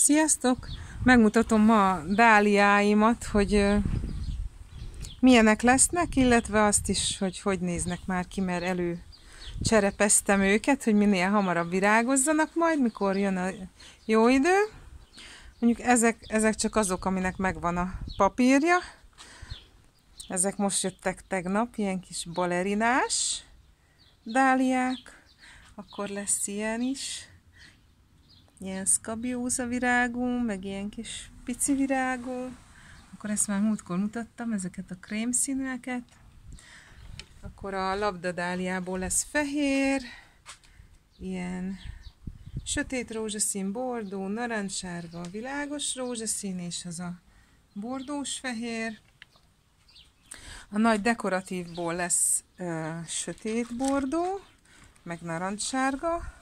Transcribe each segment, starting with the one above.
Sziasztok! Megmutatom ma a dáliáimat, hogy milyenek lesznek, illetve azt is, hogy hogy néznek már ki, mert elő cserepeztem őket, hogy minél hamarabb virágozzanak majd, mikor jön a jó idő. Mondjuk ezek, ezek csak azok, aminek megvan a papírja. Ezek most jöttek tegnap, ilyen kis balerinás dáliák. Akkor lesz ilyen is ilyen szkabióza virágú, meg ilyen kis pici virágú. Akkor ezt már múltkor mutattam, ezeket a krém színűeket. Akkor a labdadáliából lesz fehér, ilyen sötét rózsaszín, bordó, narancssárga, világos rózsaszín, és az a bordós fehér. A nagy dekoratívból lesz ö, sötét bordó, meg narancssárga,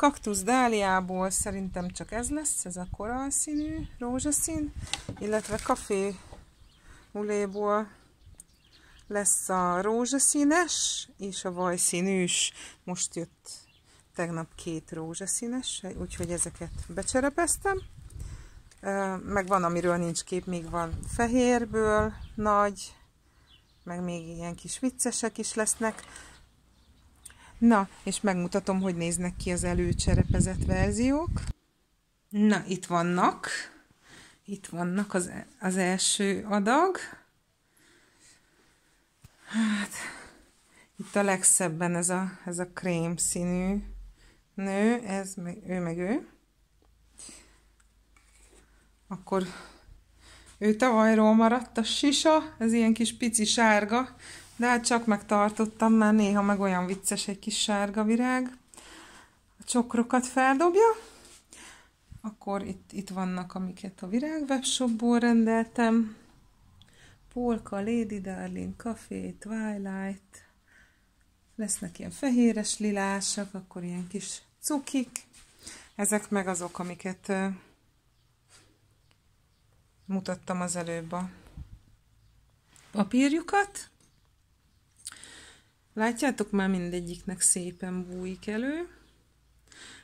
Kaktusz dáliából szerintem csak ez lesz, ez a koralszínű rózsaszín, illetve kafé muléból lesz a rózsaszínes és a vajszínűs. Most jött tegnap két rózsaszínes, úgyhogy ezeket becserepeztem. Meg van, amiről nincs kép, még van fehérből, nagy, meg még ilyen kis viccesek is lesznek. Na, és megmutatom, hogy néznek ki az előcserepezett verziók. Na, itt vannak. Itt vannak az, az első adag. Hát, itt a legszebben ez a, ez a krém színű nő, ez meg, ő meg ő. Akkor ő tavalyról maradt a sisa, ez ilyen kis pici sárga, de hát csak megtartottam, mert néha meg olyan vicces egy kis sárga virág. A csokrokat feldobja. Akkor itt, itt vannak, amiket a virág webshopból rendeltem. Polka, Lady Darling, Café, Twilight. Lesznek ilyen fehéres lilásak, akkor ilyen kis cukik. Ezek meg azok, amiket mutattam az előbb a papírjukat. Látjátok, már mindegyiknek szépen bújik elő.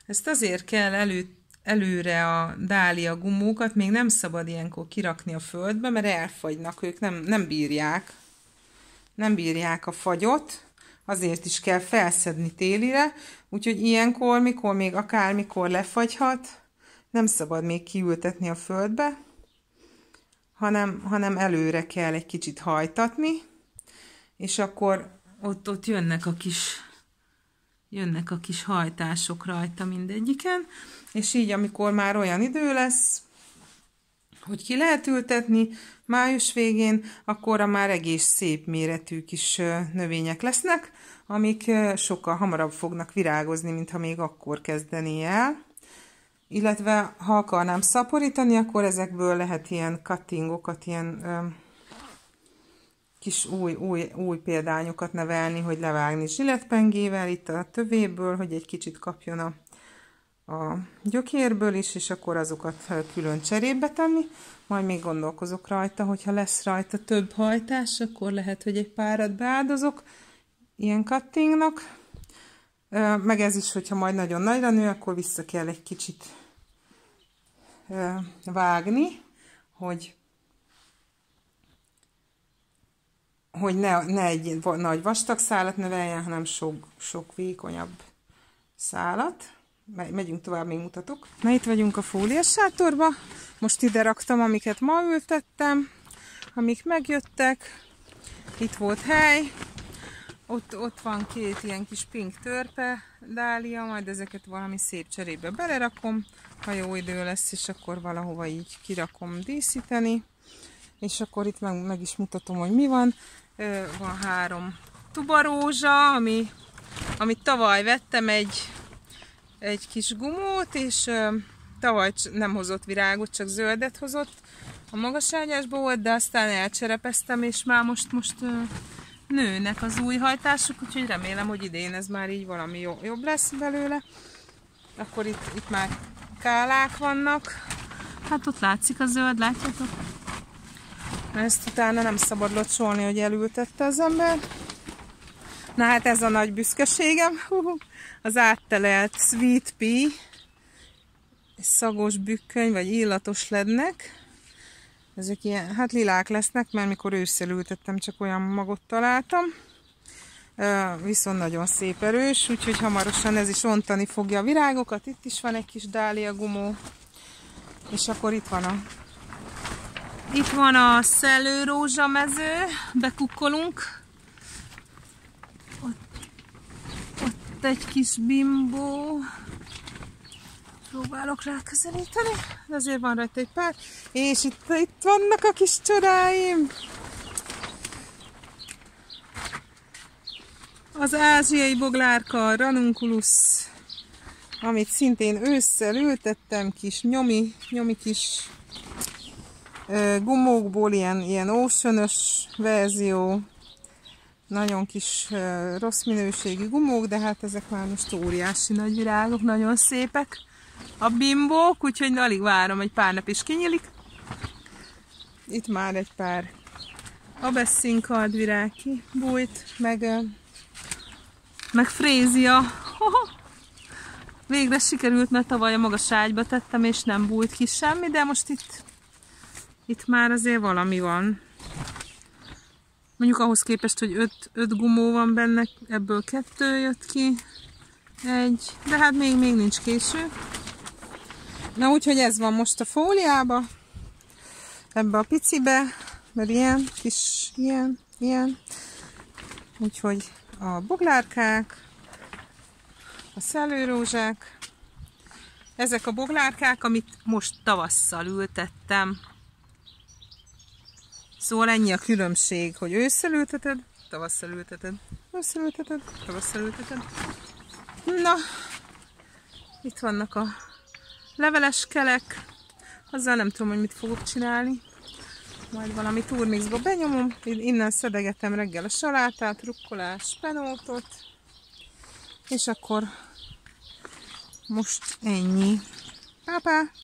Ezt azért kell elő, előre a dália gumókat, még nem szabad ilyenkor kirakni a földbe, mert elfagynak, ők nem, nem bírják. Nem bírják a fagyot, azért is kell felszedni télire, úgyhogy ilyenkor, mikor még akármikor lefagyhat, nem szabad még kiültetni a földbe, hanem, hanem előre kell egy kicsit hajtatni, és akkor ott, ott jönnek a kis jönnek a kis hajtások rajta mindegyiken, és így, amikor már olyan idő lesz, hogy ki lehet ültetni május végén, akkor már egész szép méretű kis növények lesznek, amik sokkal hamarabb fognak virágozni, mint ha még akkor kezdeni el. Illetve, ha akarnám szaporítani, akkor ezekből lehet ilyen cuttingokat, ilyen kis új, új, új példányokat nevelni, hogy levágni zsiletpengével itt a tövéből, hogy egy kicsit kapjon a, a gyökérből is, és akkor azokat külön cserébe tenni. Majd még gondolkozok rajta, hogyha lesz rajta több hajtás, akkor lehet, hogy egy párat beáldozok ilyen cuttingnak. Meg ez is, hogyha majd nagyon nagyra nő, akkor vissza kell egy kicsit vágni, hogy hogy ne, ne egy nagy vastag szálat növeljen, hanem sok, sok vékonyabb szálat. Megyünk tovább, még mutatok. Na itt vagyunk a fóliás sátorba. Most ide raktam, amiket ma ültettem, amik megjöttek. Itt volt hely. Ott, ott van két ilyen kis pink törpe dália, majd ezeket valami szép cserébe belerakom, ha jó idő lesz, és akkor valahova így kirakom díszíteni. És akkor itt meg, meg is mutatom, hogy mi van van három tubarózsa, ami, amit tavaly vettem egy, egy kis gumót, és tavaly nem hozott virágot, csak zöldet hozott. A magaságyásból volt, de aztán elcserepeztem, és már most, most nőnek az új hajtások, úgyhogy remélem, hogy idén ez már így valami jobb lesz belőle. Akkor itt, itt már kálák vannak. Hát ott látszik a zöld, látjátok? Ezt utána nem szabad locsolni, hogy elültette az ember. Na hát ez a nagy büszkeségem. Az áttelelt sweet pea. szagos bükköny, vagy illatos lednek. Ezek ilyen, hát lilák lesznek, mert mikor ősszel ültettem, csak olyan magot találtam. Viszont nagyon szép erős, úgyhogy hamarosan ez is ontani fogja a virágokat. Itt is van egy kis dália gumó. És akkor itt van a itt van a szellőrózsa mező, bekukkolunk. Ott, ott egy kis bimbó. Próbálok rá közelíteni, de azért van rajta egy pár. És itt, itt vannak a kis csodáim. Az ázsiai boglárka, ranunculus, amit szintén ősszel ültettem, kis nyomi, nyomi kis gumókból, ilyen, ilyen ocean verzió, nagyon kis rossz minőségi gumók, de hát ezek már most óriási nagy virágok, nagyon szépek a bimbók, úgyhogy alig várom, egy pár nap is kinyílik. Itt már egy pár abeszin kardvirág ki, bújt, meg, meg frézia. Végre sikerült, mert tavaly a magas ágyba tettem, és nem bújt ki semmi, de most itt, itt már azért valami van. Mondjuk ahhoz képest, hogy 5 gumó van benne, ebből kettő jött ki, egy, de hát még, még nincs késő. Na úgyhogy ez van most a fóliába, ebbe a picibe, mert ilyen, kis, ilyen, ilyen. Úgyhogy a boglárkák, a szellőrózsák, ezek a boglárkák, amit most tavasszal ültettem. Szóval ennyi a különbség, hogy ősszel ülteted, tavasszal ülteted, ősszel ülteted, tavasszal ülteted. Na, itt vannak a leveles kelek, azzal nem tudom, hogy mit fogok csinálni. Majd valami turmixba benyomom, innen szedegetem reggel a salátát, rukkolás, penótot, és akkor most ennyi. Pápá!